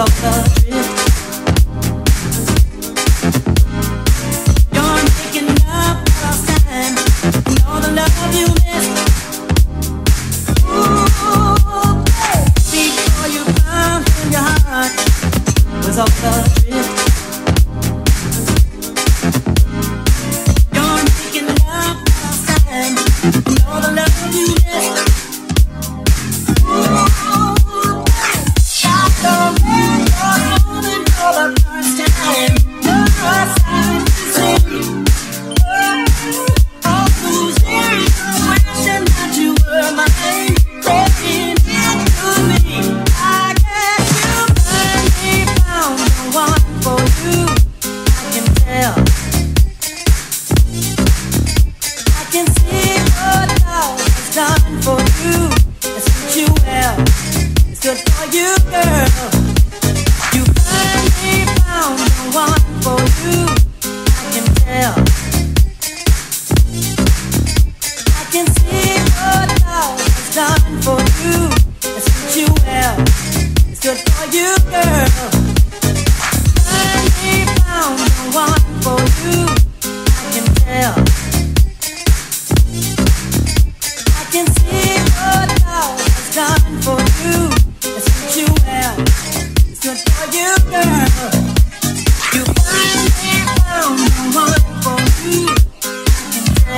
ourselves adrift. You're the love you missed. Ooh, before you found your heart was off the drift. good for you, girl. You finally found the one for you. I can tell. I can see your love is done for you. You well. It's good for you, girl.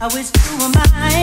I wish you were mine.